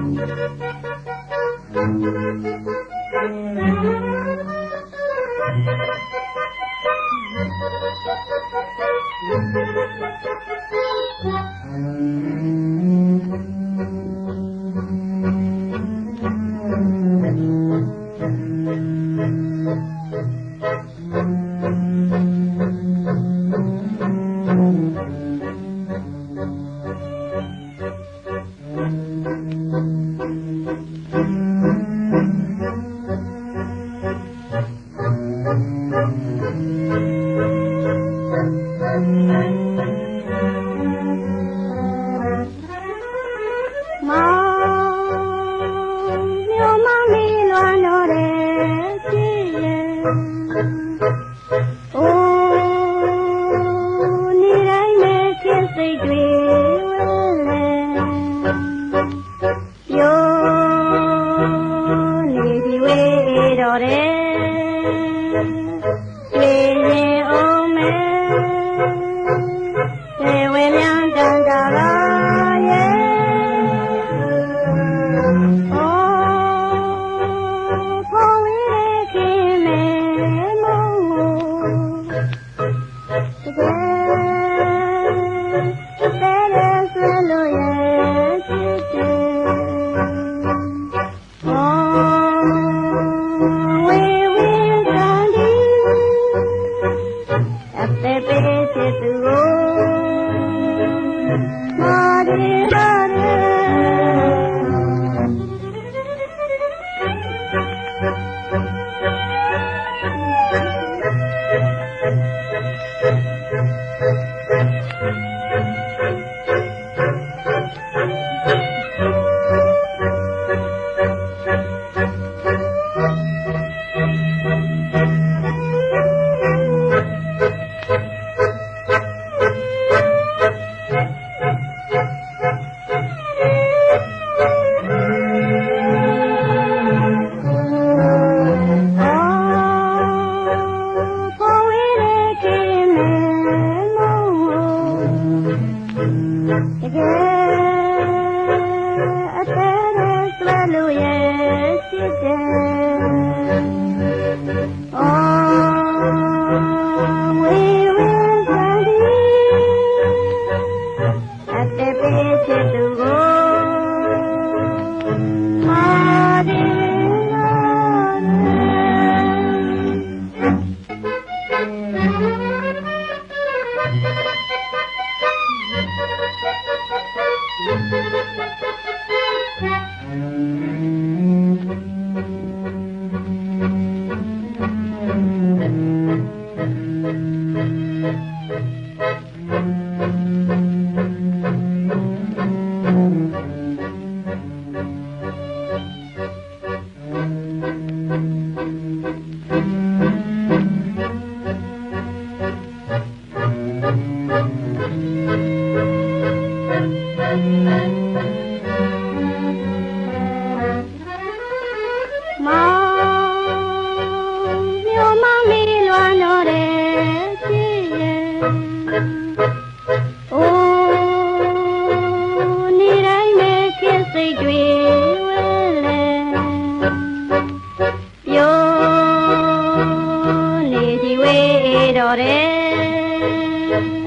Thank you. စိတ်တွေလဲပြောနေပြီဝေးတော်တယ် ってベレセスを के တော်တယ်